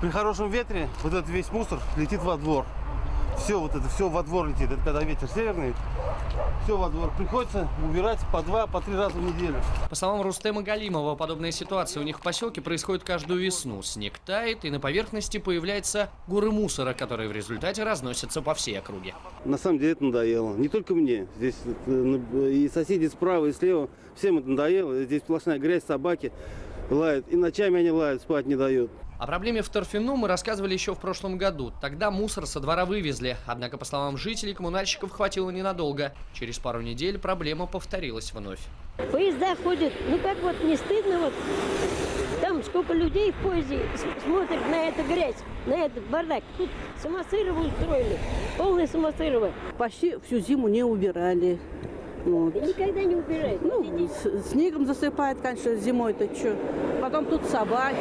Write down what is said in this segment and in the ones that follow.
При хорошем ветре вот этот весь мусор летит во двор. Все вот это, все во двор летит. Это когда ветер северный, все во двор. Приходится убирать по два, по три раза в неделю. По словам Рустема Галимова, подобная ситуация у них в поселке происходит каждую весну. Снег тает, и на поверхности появляются горы мусора, которые в результате разносятся по всей округе. На самом деле это надоело. Не только мне. Здесь э, и соседи справа, и слева. Всем это надоело. Здесь сплошная грязь, собаки лают. И ночами они лают, спать не дают. О проблеме в Торфяну мы рассказывали еще в прошлом году. Тогда мусор со двора вывезли. Однако, по словам жителей, коммунальщиков хватило ненадолго. Через пару недель проблема повторилась вновь. Поезда ходят. Ну как вот не стыдно вот. Там сколько людей в поезде смотрят на эту грязь, на этот бардак. Тут самосырово устроили. Полное самосырово. Почти всю зиму не убирали. Вот. Никогда не убирают. Ну, с, снегом засыпает, конечно, зимой-то что. Потом тут собаки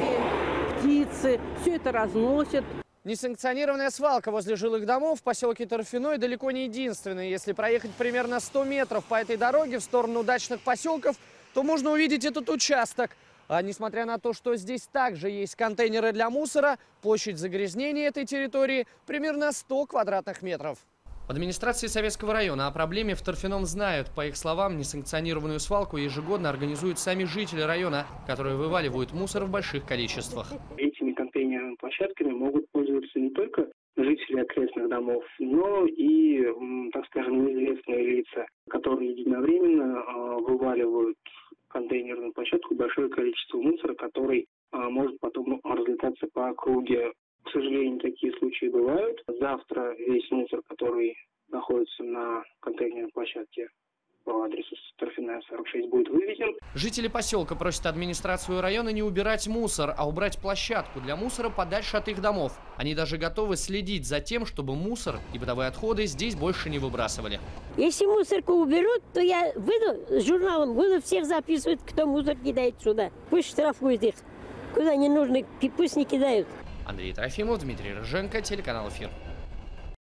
птицы, все это разносят. Несанкционированная свалка возле жилых домов в поселке Торфяной далеко не единственная. Если проехать примерно 100 метров по этой дороге в сторону дачных поселков, то можно увидеть этот участок. А несмотря на то, что здесь также есть контейнеры для мусора, площадь загрязнения этой территории примерно 100 квадратных метров. В администрации Советского района о проблеме в Торфяном знают. По их словам, несанкционированную свалку ежегодно организуют сами жители района, которые вываливают мусор в больших количествах. Этими контейнерными площадками могут пользоваться не только жители окрестных домов, но и, так скажем, неизвестные лица, которые единовременно а, вываливают контейнерную площадку большое количество мусора, который а, может потом разлетаться по округе. К сожалению, такие случаи бывают. Завтра весь мусор, который находится на контейнерной площадке по адресу Торфяная 46 будет вывезен. Жители поселка просят администрацию района не убирать мусор, а убрать площадку для мусора подальше от их домов. Они даже готовы следить за тем, чтобы мусор и бытовые отходы здесь больше не выбрасывали. Если мусорку уберут, то я выйду с журналом, буду всех записывать, кто мусор кидает сюда. Пусть штрафуют их. Куда не нужно, пусть не кидают. Андрей Трофимов, Дмитрий Рыженко, телеканал «Эфир».